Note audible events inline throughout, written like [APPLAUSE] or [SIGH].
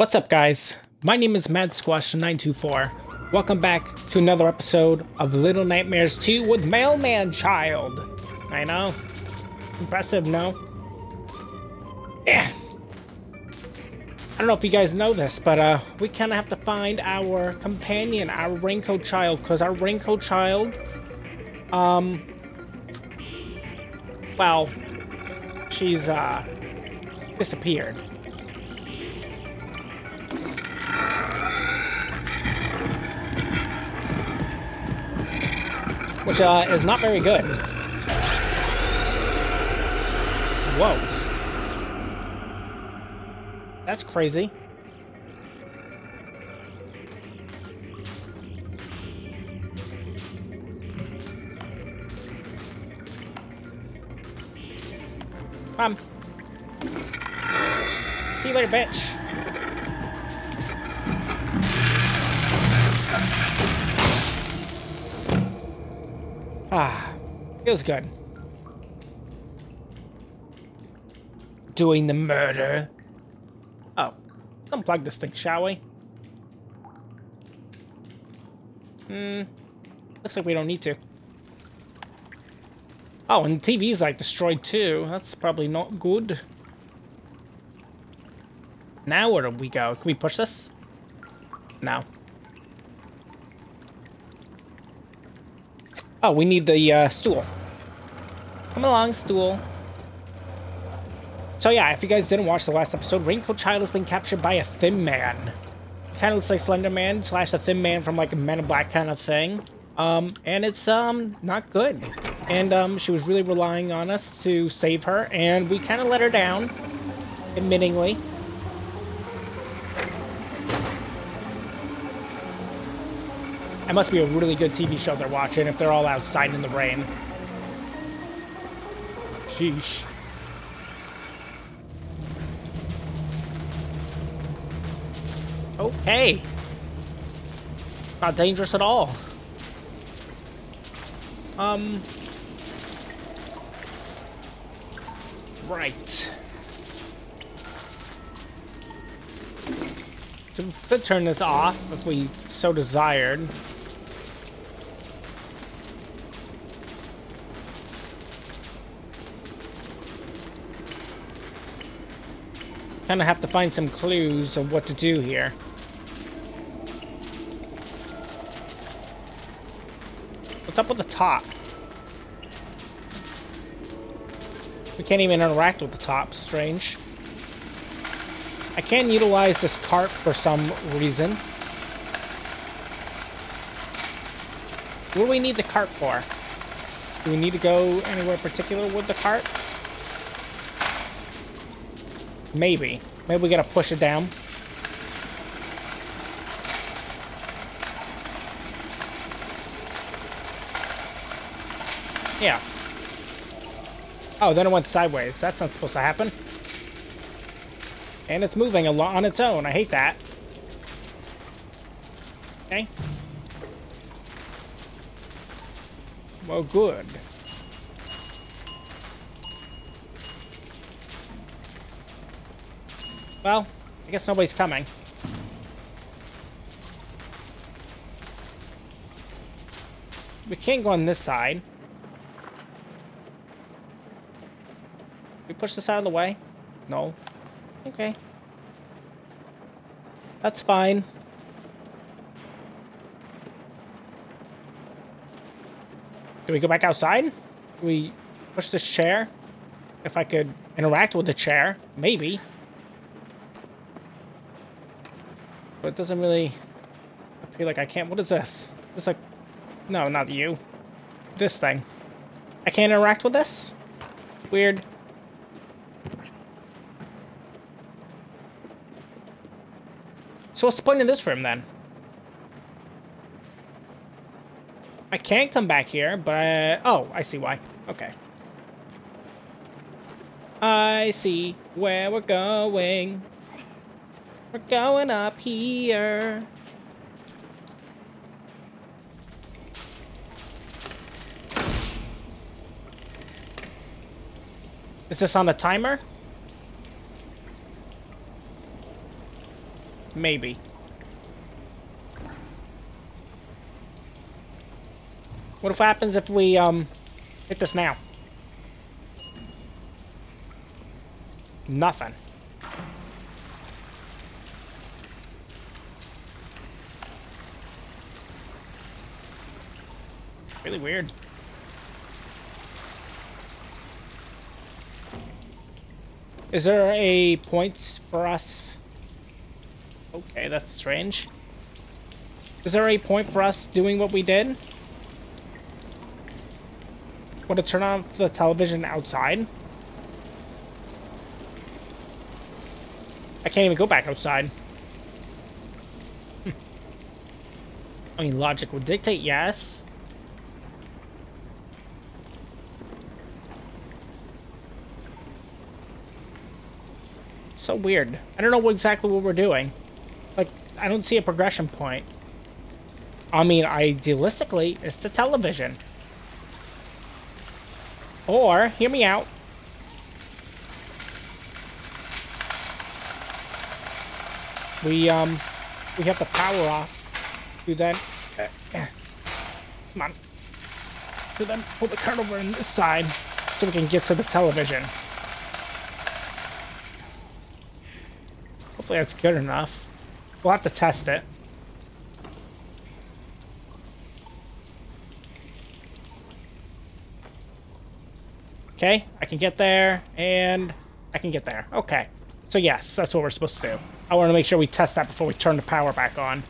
What's up, guys? My name is Mad Squash 924 Welcome back to another episode of Little Nightmares 2 with Mailman Child. I know. Impressive, no? Yeah. I don't know if you guys know this, but uh, we kind of have to find our companion, our Raincoat Child, because our Raincoat Child, um, well, she's uh, disappeared. Which uh, is not very good. Whoa. That's crazy. Come. See you later, bitch. Ah, feels good. Doing the murder. Oh, unplug this thing, shall we? Hmm, looks like we don't need to. Oh, and the TV's like destroyed too. That's probably not good. Now where do we go? Can we push this? No. Oh, we need the uh, stool. Come along, stool. So yeah, if you guys didn't watch the last episode, Raincoat Child has been captured by a thin man. Kind of looks like Slender Man slash a thin man from like a Men in Black kind of thing. Um, and it's um not good. And um, she was really relying on us to save her, and we kind of let her down, admittingly. It must be a really good TV show they're watching if they're all outside in the rain. Sheesh. Okay. Not dangerous at all. Um. Right. So we could turn this off if we so desired. Kind of have to find some clues of what to do here. What's up with the top? We can't even interact with the top. Strange. I can utilize this cart for some reason. What do we need the cart for? Do we need to go anywhere particular with the cart? Maybe. Maybe we gotta push it down. Yeah. Oh, then it went sideways. That's not supposed to happen. And it's moving a lot on its own. I hate that. Okay. Well, good. Well, I guess nobody's coming. We can't go on this side. We push this out of the way? No. Okay. That's fine. Do we go back outside? Do we push this chair? If I could interact with the chair, maybe. But it doesn't really appear like I can't. What is this? Is this like... No, not you. This thing. I can't interact with this? Weird. So what's the point in this room, then? I can't come back here, but... I, oh, I see why. Okay. I see where we're going. We're going up here. Is this on a timer? Maybe. What if happens if we, um, hit this now? Nothing. Really weird. Is there a point for us? Okay, that's strange. Is there a point for us doing what we did? Want to turn off the television outside? I can't even go back outside. [LAUGHS] I mean, logic would dictate yes. So weird. I don't know exactly what we're doing. Like, I don't see a progression point. I mean, idealistically, it's the television. Or, hear me out. We, um, we have the power off. Do then, uh, [CLEARS THROAT] come on. Do then pull the cart over on this side so we can get to the television. Hopefully that's good enough. We'll have to test it. Okay, I can get there, and I can get there. Okay. So yes, that's what we're supposed to do. I want to make sure we test that before we turn the power back on.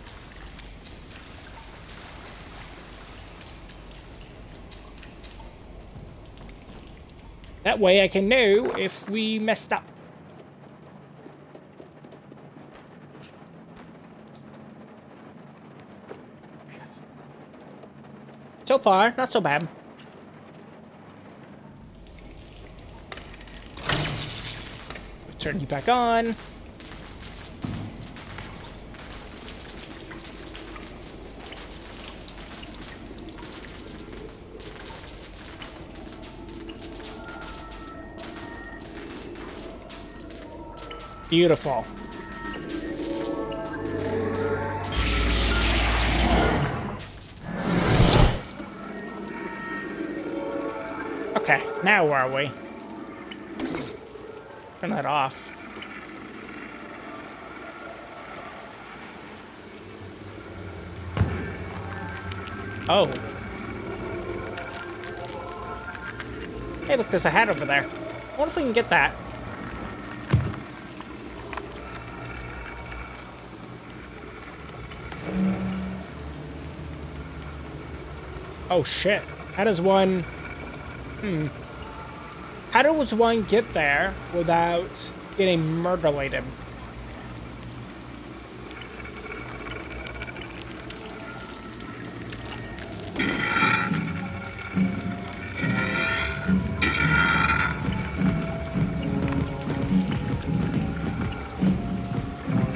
That way I can know if we messed up. So far, not so bad. Turn you back on. Beautiful. Okay, now where are we? Turn that off. Oh. Hey, look, there's a hat over there. I wonder if we can get that. Oh, shit. How does one... Hmm. How does one get there without getting murderlated?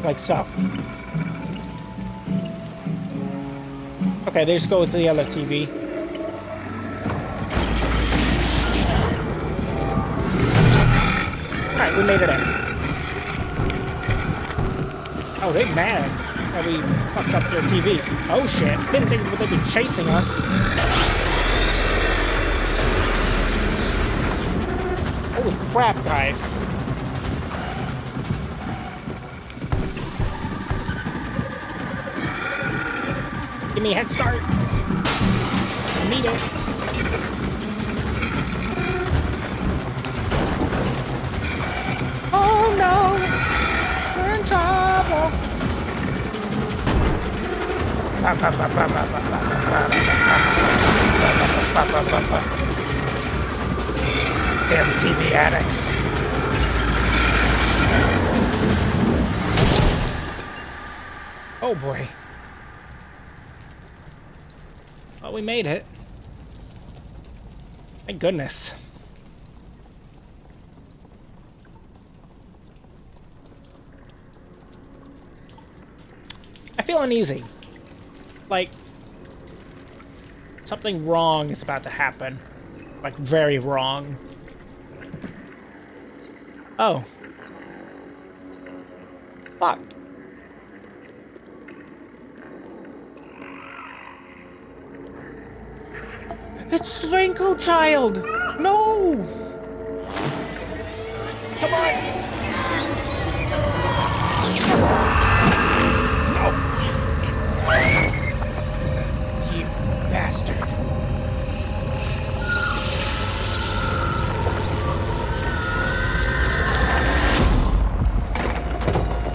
Like so. Okay, they just go to the other TV. Alright, we made it. Oh, they mad that we fucked up their TV. Oh shit, didn't think they'd be chasing us. Holy crap, guys. Give me a head start. Need it. Damn TV addicts. Oh boy. Well, we made it. Thank goodness. I feel uneasy. Like, something wrong is about to happen. Like, very wrong. Oh. Fuck. It's Raincoat Child! No! Come on! You bastard.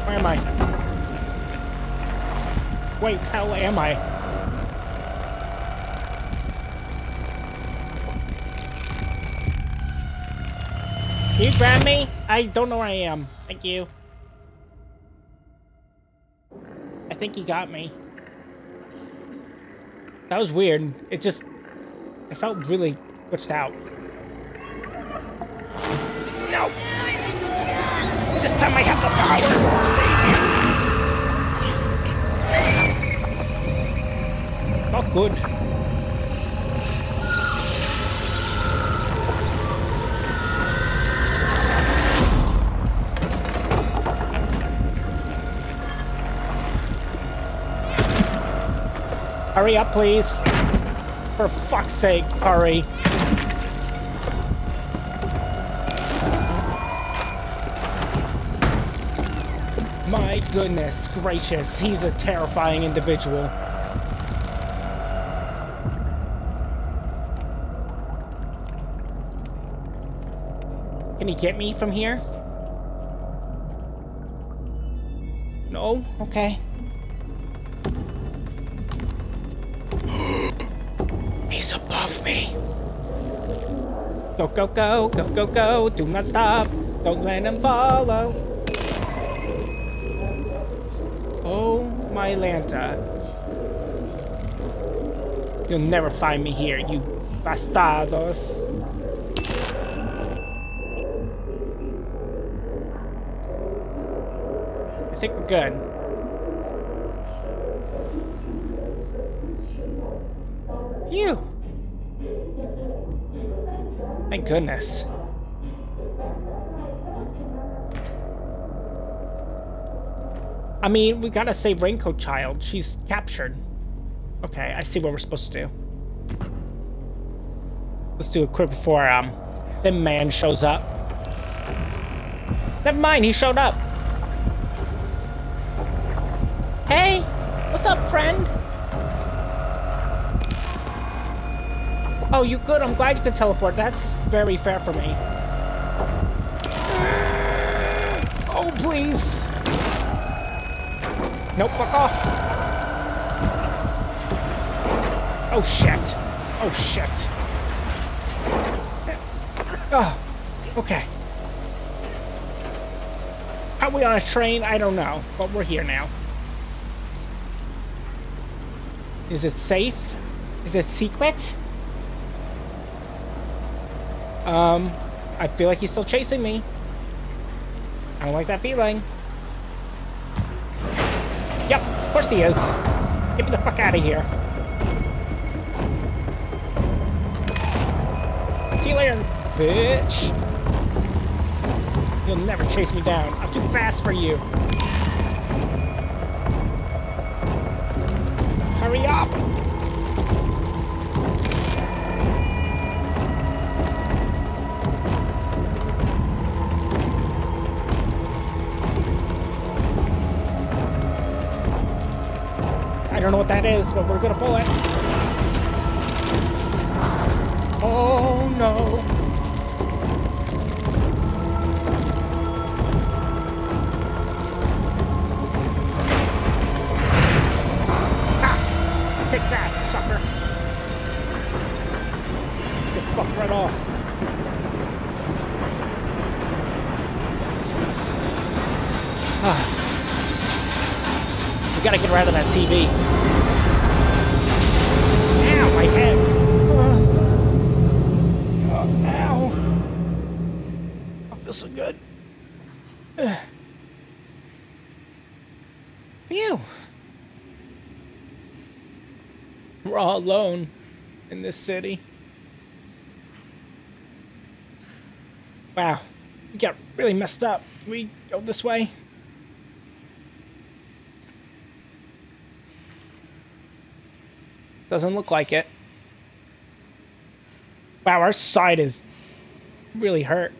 Where am I? Wait, how am I? You grab me? I don't know where I am. Thank you. I think he got me. That was weird. It just... I felt really glitched out. No! This time I have the power to save you! Not good. Hurry up, please. For fuck's sake, hurry. My goodness gracious, he's a terrifying individual. Can he get me from here? No? Okay. Go, go, go, go, go, go. Do not stop. Don't let him follow. Oh, my Lanta. Uh. You'll never find me here, you bastardos. I think we're good. You. Goodness. I mean, we gotta save Raincoat Child. She's captured. Okay, I see what we're supposed to do. Let's do it quick before um, the man shows up. Never mind, he showed up. Hey, what's up, friend? Oh, you could? I'm glad you could teleport. That's very fair for me. Oh, please. Nope, fuck off. Oh, shit. Oh, shit. Oh, okay. Are we on a train? I don't know, but we're here now. Is it safe? Is it secret? Um, I feel like he's still chasing me. I don't like that feeling. Yep, of course he is. Get me the fuck out of here. See you later, bitch. You'll never chase me down. I'm too fast for you. Hurry up! That is, but we're gonna pull it. Oh no. Take that, sucker. Get right off. Ah. We gotta get rid of that TV. Ow, my head. Uh, ow. I feel so good. Phew. We're all alone in this city. Wow. We got really messed up. Can we go this way? Doesn't look like it. Wow, our side is really hurt.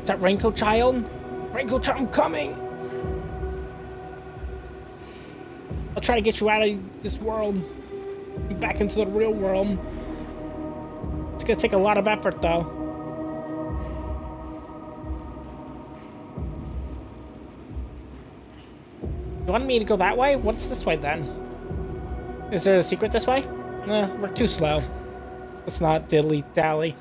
Is that Raincoat Child? Raincoat Child, I'm coming! I'll try to get you out of this world. Back into the real world. It's gonna take a lot of effort, though. You want me to go that way? What's this way, then? Is there a secret this way? Nah, we're too slow. Let's not dilly-dally.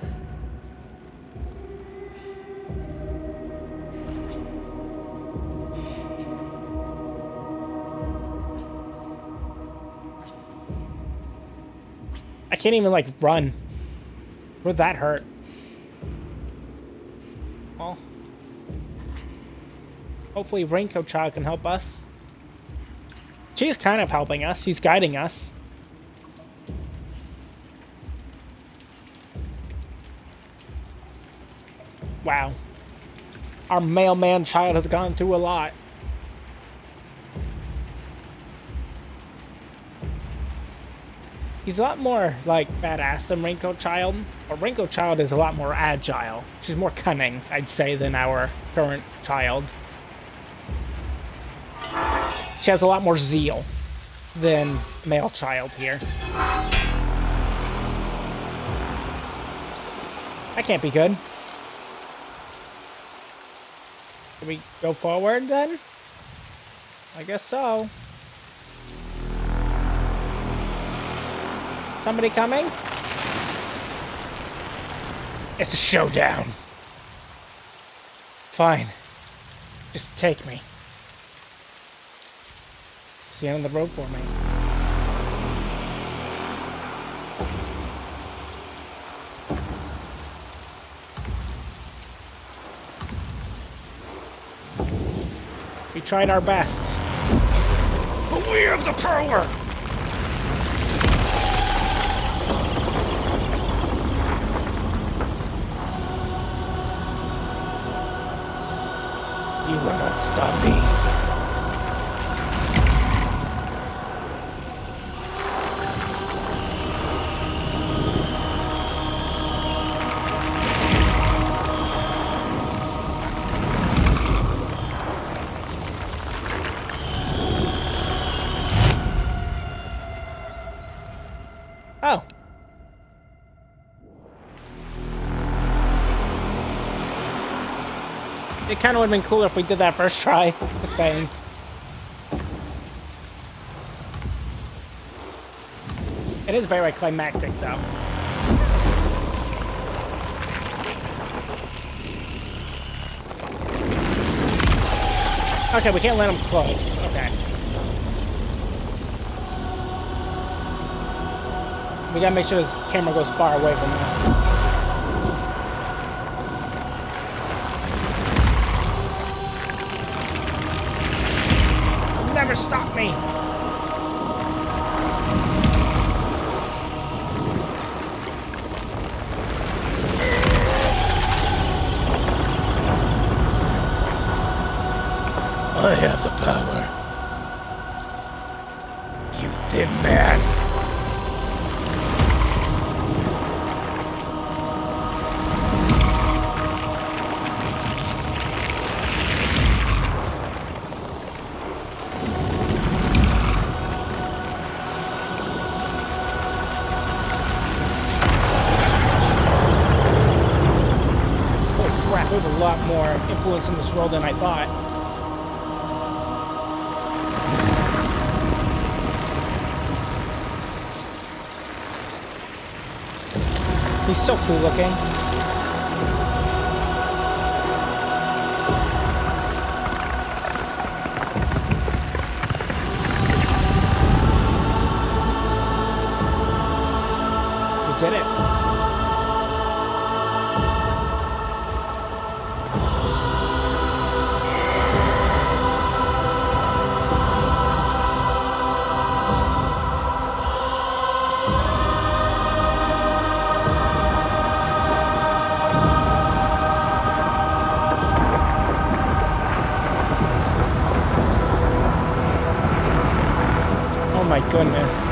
Can't even, like, run. Would that hurt? Well, hopefully Raincoat Child can help us. She's kind of helping us. She's guiding us. Wow. Our mailman child has gone through a lot. He's a lot more, like, badass than Raincoat Child. But Raincoat Child is a lot more agile. She's more cunning, I'd say, than our current child. She has a lot more zeal than male child here. That can't be good. Can we go forward then? I guess so. Somebody coming? It's a showdown. Fine. Just take me. It's the end of the road for me. We tried our best. But we have the power! Kind of would have been cooler if we did that first try. Just saying. It is very climactic, though. Okay, we can't let him close. Okay. We gotta make sure this camera goes far away from us. Influence in this world than I thought. He's so cool looking. goodness.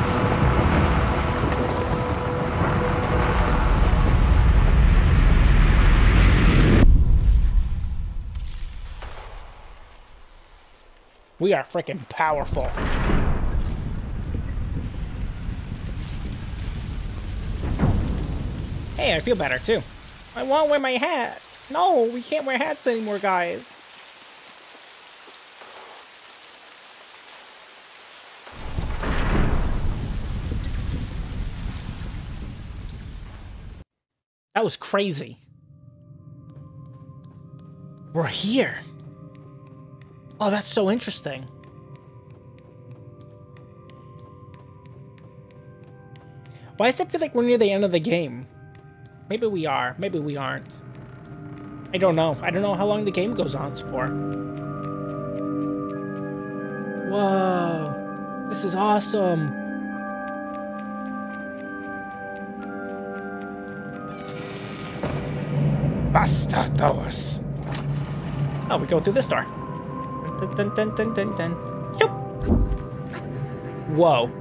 We are freaking powerful. Hey, I feel better too. I won't wear my hat. No, we can't wear hats anymore, guys. That was crazy. We're here. Oh, that's so interesting. Why does it feel like we're near the end of the game? Maybe we are. Maybe we aren't. I don't know. I don't know how long the game goes on for. Whoa. This is awesome. Bastardos. Oh, we go through this door. Dun, dun, dun, dun, dun. Whoa.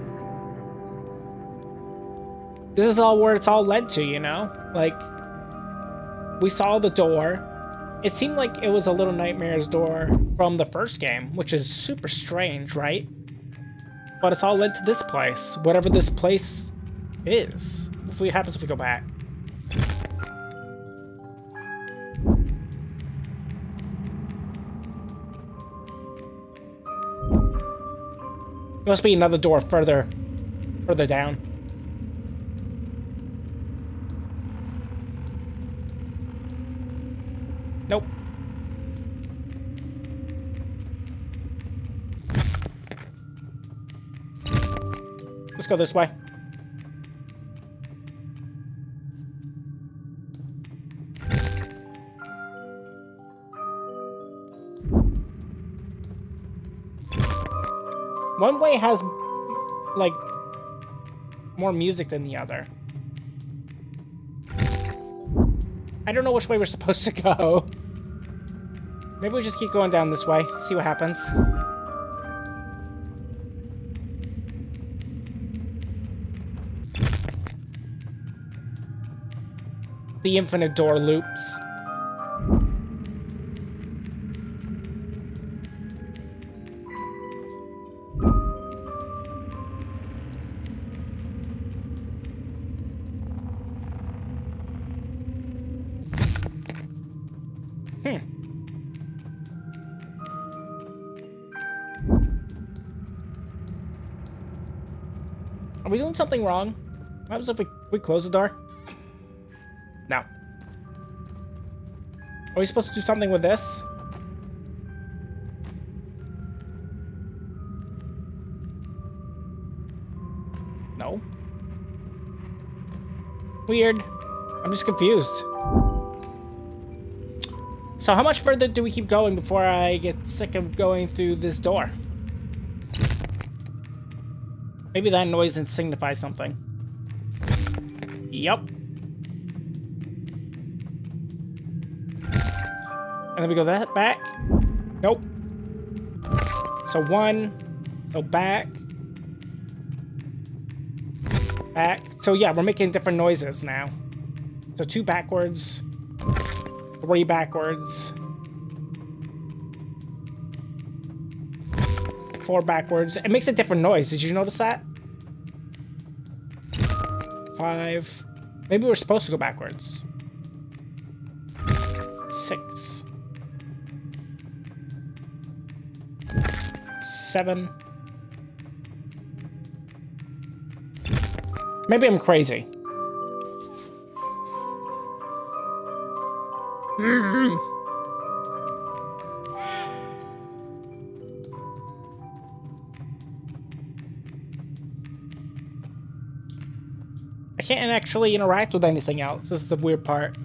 This is all where it's all led to, you know? Like, we saw the door. It seemed like it was a Little Nightmares door from the first game, which is super strange, right? But it's all led to this place, whatever this place is. If we happens if we go back. Must be another door further, further down. Nope. Let's go this way. One way has, like, more music than the other. I don't know which way we're supposed to go. Maybe we just keep going down this way, see what happens. The infinite door loops. Doing something wrong? What happens if we, we close the door? No. Are we supposed to do something with this? No. Weird. I'm just confused. So how much further do we keep going before I get sick of going through this door? Maybe that noise signifies something. Yep. And then we go that back. Nope. So one. So back. Back. So yeah, we're making different noises now. So two backwards. Three backwards. Four backwards. It makes a different noise. Did you notice that? Five. Maybe we're supposed to go backwards. Six. Seven. Maybe I'm crazy. [CLEARS THROAT] can't actually interact with anything else. This is the weird part.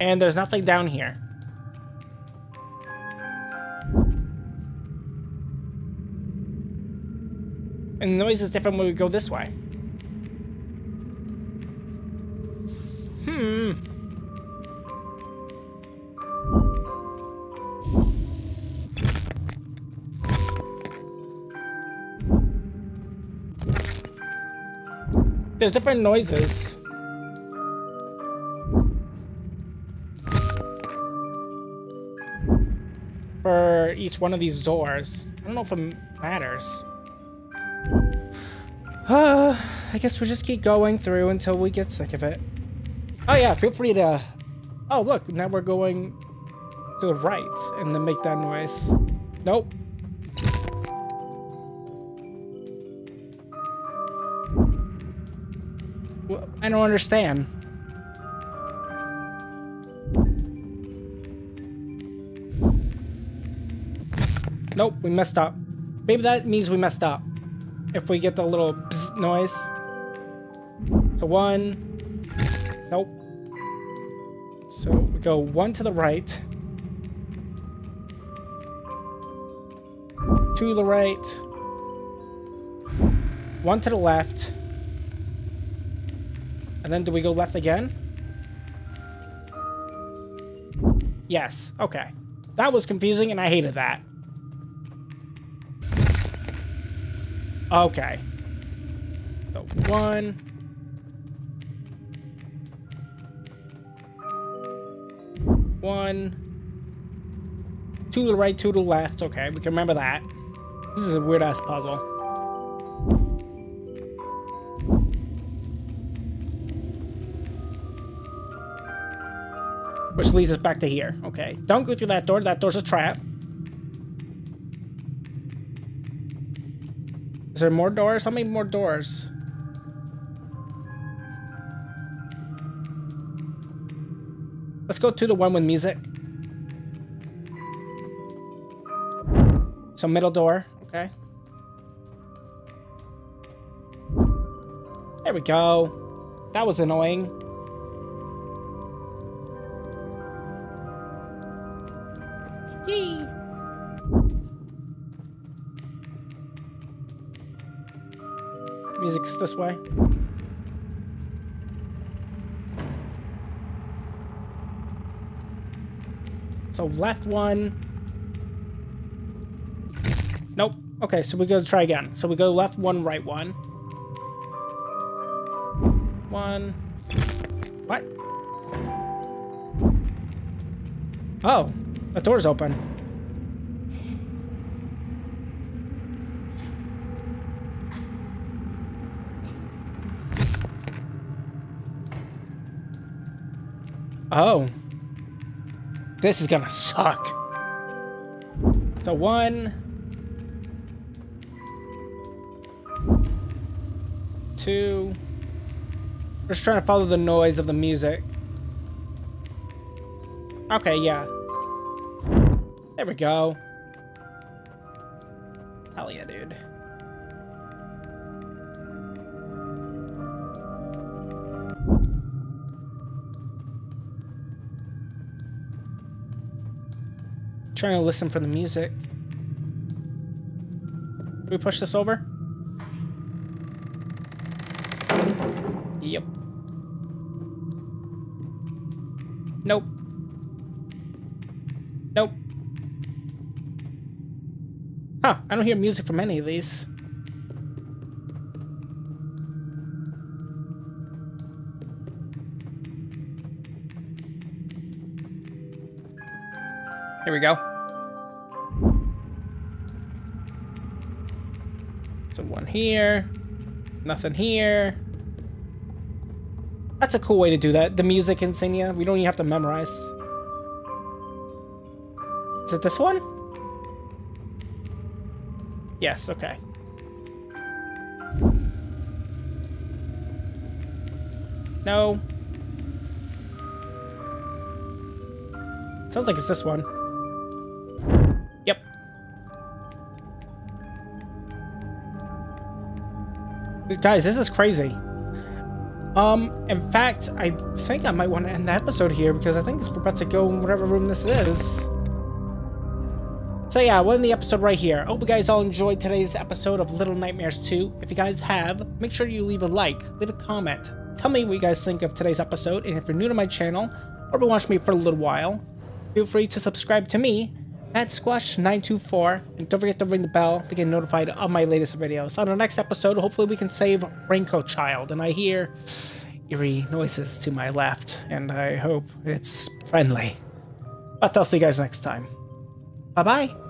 And there's nothing down here. And the noise is different when we go this way. There's different noises. For each one of these doors. I don't know if it matters. Uh, I guess we'll just keep going through until we get sick of it. Oh yeah, feel free to... Oh look, now we're going to the right and then make that noise. Nope. I don't understand. Nope, we messed up. Maybe that means we messed up. If we get the little noise. So one. Nope. So we go one to the right. Two to the right. One to the left. And then do we go left again? Yes. Okay. That was confusing and I hated that. Okay. So one. One. Two to the right, two to the left. Okay, we can remember that. This is a weird-ass puzzle. Which leads us back to here. Okay, don't go through that door. That door's a trap. Is there more doors? How many more doors? Let's go to the one with music. So middle door, okay. There we go. That was annoying. This way. So left one. Nope. Okay, so we go try again. So we go left one, right one. One. What? Oh, the door's open. Oh. This is gonna suck. So one. Two. Just trying to follow the noise of the music. Okay, yeah. There we go. Trying to listen for the music. Can we push this over? Yep. Nope. Nope. Huh, I don't hear music from any of these. We go. So one here. Nothing here. That's a cool way to do that. The music insignia. We don't even have to memorize. Is it this one? Yes, okay. No. Sounds like it's this one. Guys, this is crazy. Um, in fact, I think I might want to end the episode here because I think we're about to go in whatever room this is. So yeah, in the episode right here. I hope you guys all enjoyed today's episode of Little Nightmares 2. If you guys have, make sure you leave a like, leave a comment. Tell me what you guys think of today's episode, and if you're new to my channel, or been watching me for a little while, feel free to subscribe to me at Squash924. And don't forget to ring the bell to get notified of my latest videos. On the next episode, hopefully we can save Raincoat Child. And I hear eerie noises to my left, and I hope it's friendly. But I'll see you guys next time. Bye-bye.